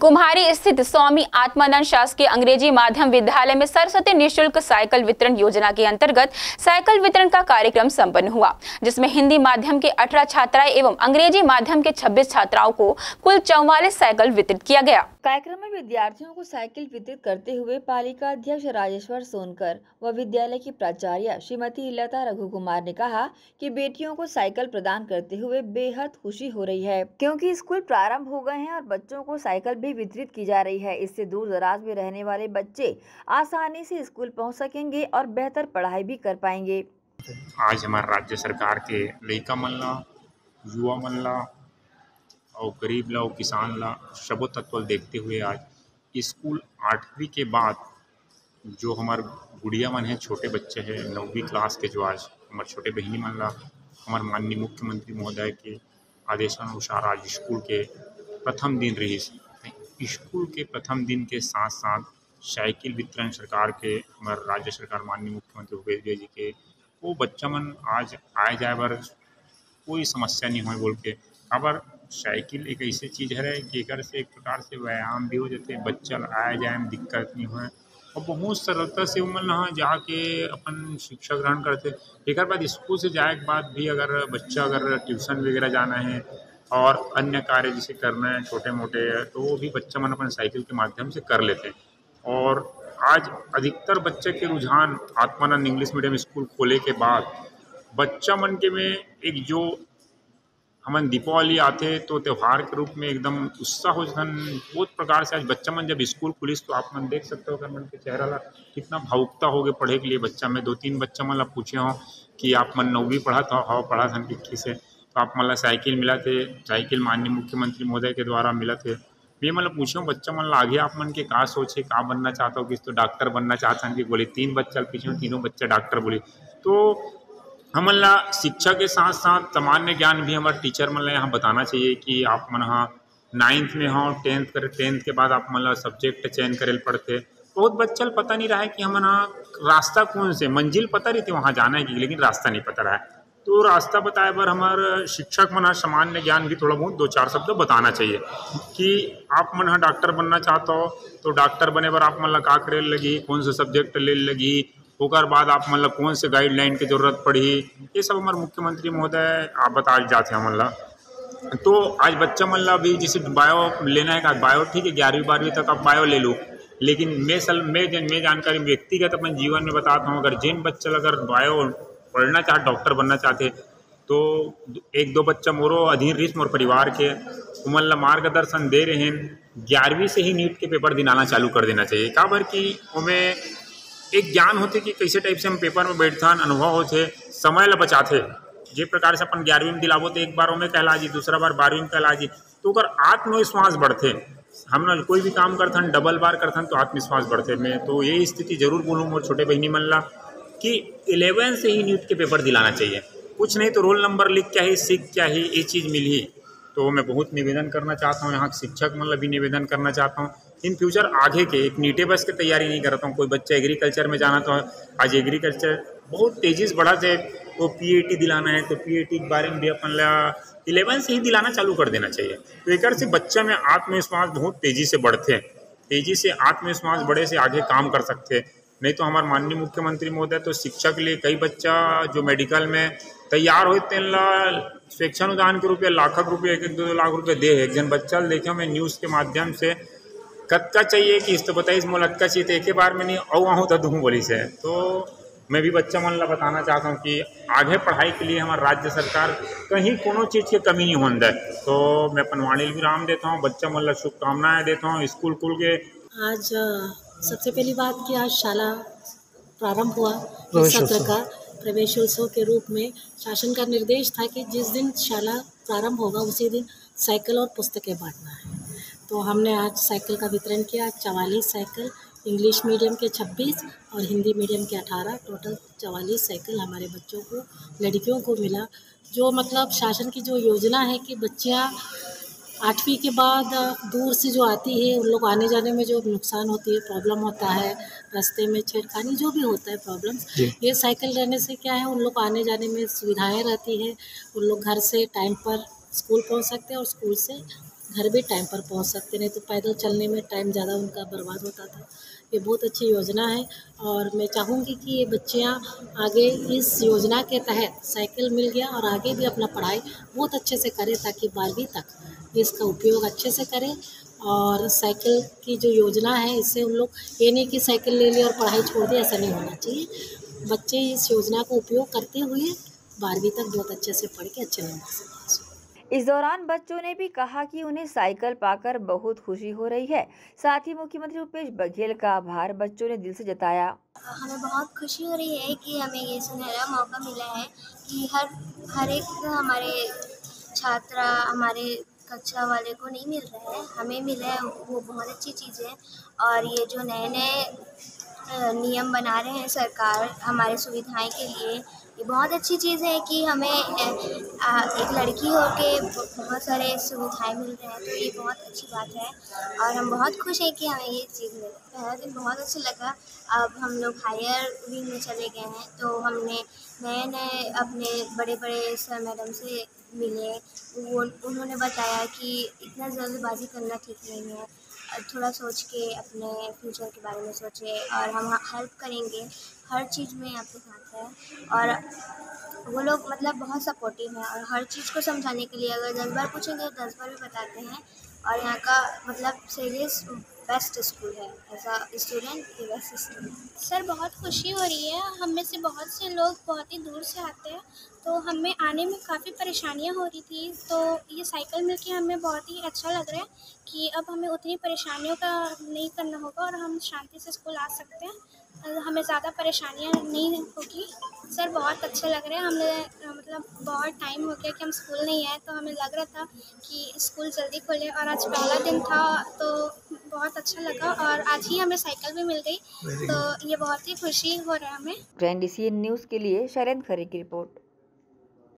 कुम्हारी स्थित स्वामी आत्मानंद शासकीय अंग्रेज़ी माध्यम विद्यालय में सरस्वती निःशुल्क साइकिल वितरण योजना के अंतर्गत साइकिल वितरण का कार्यक्रम संपन्न हुआ, जिसमें हिंदी माध्यम के 18 छात्राएँ एवं अंग्रेज़ी माध्यम के 26 छात्राओं को कुल चौवालीस साइकिल वितरित किया गया। कार्यक्रम में विद्यार्थियों को साइकिल वितरित करते हुए पालिका अध्यक्ष राजेश्वर सोनकर व विद्यालय की प्राचार्य श्रीमती लता रघु कुमार ने कहा कि बेटियों को साइकिल प्रदान करते हुए बेहद खुशी हो रही है, क्योंकि स्कूल प्रारंभ हो गए हैं और बच्चों को साइकिल भी वितरित की जा रही है। इससे दूर दराज में रहने वाले बच्चे आसानी से स्कूल पहुँच सकेंगे और बेहतर पढ़ाई भी कर पाएँगे। आज हमारे राज्य सरकार के लड़का मल्ला युवा मन ला और गरीब ला और किसान ला सबो तत्व देखते हुए आज स्कूल आठवीं के बाद जो हमारे गुड़िया मन है, छोटे बच्चे हैं, नौवीं क्लास के जो आज हमारे छोटे बहनी मन ला, हमारे माननीय मुख्यमंत्री महोदय के आदेशानुसार आज स्कूल के प्रथम दिन रही स्कूल के प्रथम दिन के साथ साथ साइकिल वितरण सरकार के, हमारे राज्य सरकार माननीय मुख्यमंत्री भूपेश जी के, वो बच्चा मन आज आए जाए बर कोई समस्या नहीं हो बोल के काबर साइकिल एक ऐसी चीज़ है कि एकर से एक प्रकार से व्यायाम भी हो जाते बच्चा आए जाए में दिक्कत नहीं हो और बहुत सरलता से उमन हाँ जाके अपन शिक्षा ग्रहण करते एक बाद स्कूल से जाए के बाद भी अगर बच्चा अगर ट्यूशन वगैरह जाना है और अन्य कार्य जिसे करना है छोटे मोटे तो वो भी बच्चा मन अपन साइकिल के माध्यम से कर लेते हैं। और आज अधिकतर बच्चे के रुझान आत्मानंद इंग्लिश मीडियम स्कूल खोले के बाद बच्चा मन के में एक जो हमन दीपावली आते तो त्यौहार के रूप में एकदम उत्साह हो जन बहुत प्रकार से आज बच्चा मन जब स्कूल खुलिस तो आप मन देख सकते हो अगर मन के चेहरा ला कितना भावुकता हो गए पढ़े के लिए बच्चा में। दो तीन बच्चा मन ला पूछे हो कि आप मन नौवीं पढ़ा था हवा पढ़ा था किक्की से। तो आप मतलब साइकिल मिला थे, साइकिल माननीय मुख्यमंत्री महोदय के द्वारा मिला थे। मैं मतलब पूछूँ बच्चा मन आगे आप मन के कहा सोचे कहाँ बनना चाहता हो, किस तो डॉक्टर बनना चाहता हैं कि बोले तीन बच्चा पीछे तीनों बच्चा डॉक्टर बोले। तो हमन ला शिक्षा के साथ साथ सामान्य ज्ञान भी हमारे टीचर मन ला यहाँ बताना चाहिए कि आप मन हाँ नाइन्थ में हो टेंथ कर टेंथ के बाद आप मन ला सब्जेक्ट चयन करे पड़ते बहुत बच्चा पता नहीं रहा है कि हमन हाँ रास्ता कौन से, मंजिल पता रही थी वहाँ जाना है कि, लेकिन रास्ता नहीं पता रहा है। तो रास्ता बताए पर हमारे शिक्षक मन सामान्य ज्ञान भी थोड़ा बहुत दो चार शब्द बताना चाहिए कि आप मन डॉक्टर बनना चाहते हो तो डॉक्टर बने पर आप मन का करे लगी, कौन सा सब्जेक्ट ले लगी ओकर बाद आप मतलब कौन से गाइडलाइन की ज़रूरत पड़ी? ये सब हमारे मुख्यमंत्री महोदय, आप बता जाते हैं मतलब तो आज बच्चा मन ला भी जैसे बायो लेना है बायो ठीक है, ग्यारहवीं, बारहवीं तक आप बायो ले लो। लेकिन मैं सल, मैं मैं जानकारी, व्यक्तिगत अपने जीवन में बताता हूँ, अगर जिन बच्चे अगर बायो पढ़ना चाहते डॉक्टर बनना चाहते तो एक दो बच्चा मोरो अधीन रिस मोर परिवार के उमन मार्गदर्शन दे रहे हैं, ग्यारहवीं से ही नीट के पेपर दिलाना चालू कर देना चाहिए। का बर कि उमें एक ज्ञान होते कि कैसे टाइप से हम पेपर में बैठथन अनुभव होते, समय ला बचाते। जे प्रकार से अपन ग्यारहवीं में दिलाबो तो एक बार उमें कहला जी दूसरा बार बारहवीं में कहला जी तो अगर आत्मविश्वास बढ़ते, हम ना कोई भी काम करथन डबल बार करथन तो आत्मविश्वास बढ़ते। मैं तो यही स्थिति ज़रूर बोलूँ, मोर छोटे बहनी मन ला, कि इलेवन से ही नीट के पेपर दिलाना चाहिए। कुछ नहीं तो रोल नंबर लिख क्या ही, सीख क्या ही, ये चीज़ मिली। तो मैं बहुत निवेदन करना चाहता हूँ, यहाँ के शिक्षक मतलब भी निवेदन करना चाहता हूँ इन फ्यूचर आगे के, एक नीटे बस की तैयारी नहीं करता हूँ। कोई बच्चा एग्रीकल्चर में जाना तो आज एग्रीकल्चर बहुत तेज़ी से बढ़ा से वो पी दिलाना है तो पीएटी के बारे में भी अपन ला इलेवन से ही दिलाना चालू कर देना चाहिए। तो एक से बच्चा में आत्मविश्वास बहुत तेज़ी से बढ़ते हैं। तेज़ी से आत्मविश्वास बढ़े से आगे काम कर सकते हैं। नहीं तो हमारे माननीय मुख्यमंत्री महोदय तो शिक्षा के लिए कई बच्चा जो मेडिकल में तैयार होते अनुदान के रूप में लाखक रुपये, एक एक दो दो लाख रुपये दे एक जन बच्चा देखे मैं न्यूज़ के माध्यम से कत्का चाहिए कि इस तो बताइए मोल अतका चाहिए तो एक बार में नहीं औ आहूँ तो दूँ बोली से। तो मैं भी बच्चा मन ला बताना चाहता हूँ कि आगे पढ़ाई के लिए हमारे राज्य सरकार कहीं कोनो चीज़ की कमी नहीं होने दे तो मैं अपन वाणी विराम देता हूँ बच्चा मन ला शुभकामनाएँ देता हूँ स्कूल खुल के आज सबसे पहली बात कि आज शाला प्रारंभ हुआ सत्र का प्रवेशोत्सव के रूप में शासन का निर्देश था कि जिस दिन शाला प्रारंभ होगा उसी दिन साइकिल और पुस्तकें बांटना है। तो हमने आज साइकिल का वितरण किया चवालीस साइकिल इंग्लिश मीडियम के 26 और हिंदी मीडियम के 18 टोटल चवालीस साइकिल हमारे बच्चों को लड़कियों को मिला जो मतलब शासन की जो योजना है कि बच्चियाँ आठवीं के बाद दूर से जो आती है उन लोग आने जाने में जो नुकसान होती है प्रॉब्लम होता है रास्ते में छेड़खानी जो भी होता है प्रॉब्लम ये साइकिल रहने से क्या है उन लोग आने जाने में सुविधाएँ रहती है उन लोग घर से टाइम पर स्कूल पहुँच सकते हैं और स्कूल से घर भी टाइम पर पहुँच सकते नहीं तो पैदल चलने में टाइम ज़्यादा उनका बर्बाद होता था। ये बहुत अच्छी योजना है और मैं चाहूँगी कि ये बच्चियाँ आगे इस योजना के तहत साइकिल मिल गया और आगे भी अपना पढ़ाई बहुत अच्छे से करें ताकि बारहवीं तक इसका उपयोग अच्छे से करें। और साइकिल की जो योजना है, इससे उन लोग ये नहीं कि साइकिल ले ली और पढ़ाई छोड़ दी, ऐसा नहीं होना चाहिए। बच्चे इस योजना का उपयोग करते हुए बारहवीं तक बहुत अच्छे से पढ़ के अच्छे नंबर से इस दौरान बच्चों ने भी कहा कि उन्हें साइकिल पाकर बहुत खुशी हो रही है। साथ ही मुख्यमंत्री भूपेश बघेल का आभार बच्चों ने दिल से जताया। हमें बहुत खुशी हो रही है कि हमें ये सुनहरा मौका मिला है कि हर हर एक हमारे छात्रा, हमारे कक्षा वाले को नहीं मिल रहा है। हमें मिला है, वो बहुत अच्छी चीज़ है। और ये जो नए नए नियम बना रहे हैं सरकार हमारे सुविधाएँ के लिए। ये बहुत अच्छी चीज़ है कि हमें एक लड़की हो के बहुत सारे सुविधाएँ मिल रहे हैं तो ये बहुत अच्छी बात है। और हम बहुत खुश हैं कि हमें ये चीज़ मिली पहला दिन बहुत अच्छा लगा। अब हम लोग हायर विंग में चले गए हैं तो हमने नए नए अपने बड़े बड़े सर मैडम से मिले। वो, उन्होंने बताया कि इतना जल्दबाजी करना ठीक नहीं है। थोड़ा सोच के, अपने फ्यूचर के बारे में सोचें और हम हेल्प करेंगे हर चीज़ में आपके साथ है। और वो लोग मतलब बहुत सपोर्टिव हैं और हर चीज़ को समझाने के लिए अगर दस बार पूछेंगे तो दस बार भी बताते हैं। और यहाँ का मतलब सीरियस बेस्ट स्कूल है एज अ स्टूडेंट ये बेस्ट स्कूल सर, बहुत खुशी हो रही है। हम में से बहुत से लोग बहुत ही दूर से आते हैं। तो हमें आने में काफ़ी परेशानियाँ हो रही थी। तो ये साइकिल मिलके हमें बहुत ही अच्छा लग रहा है कि अब हमें उतनी परेशानियों का नहीं करना होगा और हम शांति से स्कूल आ सकते हैं। हमें ज़्यादा परेशानियाँ नहीं होगी। सर बहुत अच्छे लग रहे हैं। हमने मतलब बहुत टाइम हो गया कि हम स्कूल नहीं आए तो हमें लग रहा था कि स्कूल जल्दी खुले। और आज पहला दिन था तो बहुत अच्छा लगा। और आज ही हमें साइकिल भी मिल गई। तो ये बहुत ही खुशी हो रहा है हमें। ग्रैंड न्यूज़ के लिए शरद खरे की रिपोर्ट